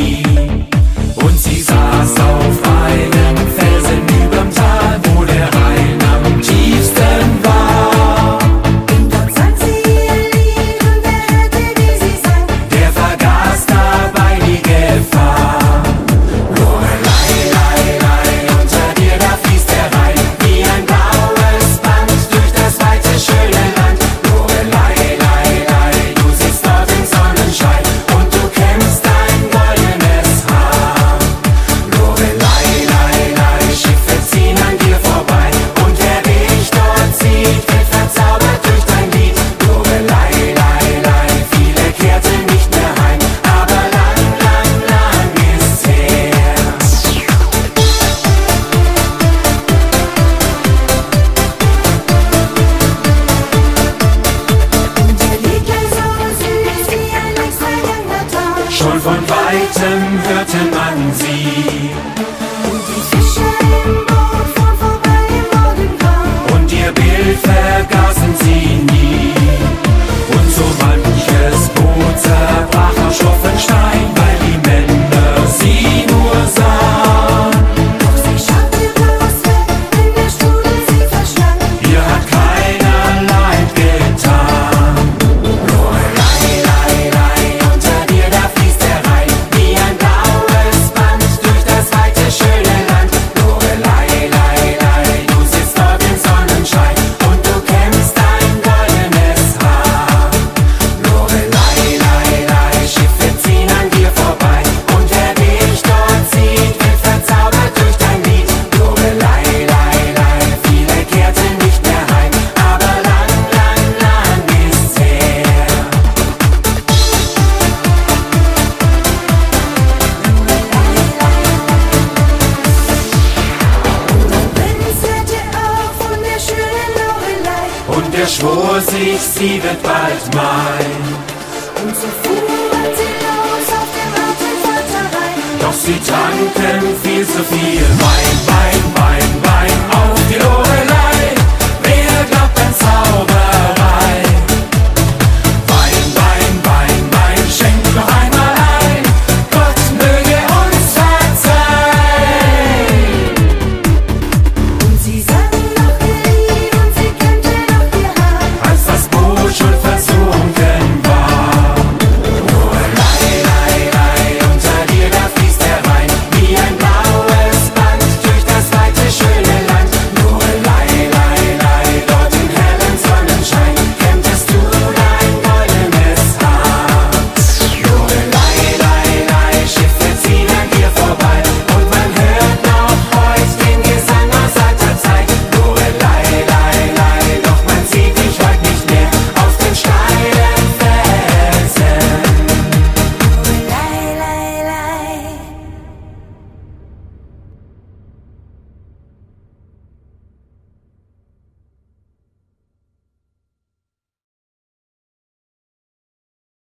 me. Von weitem hörte man sie. Und die Fische Jeder schwor sich, sie wird bald mein. Und so fuhren sie los auf dem Rad in Doch sie tranken viel zu viel Mein, Wein.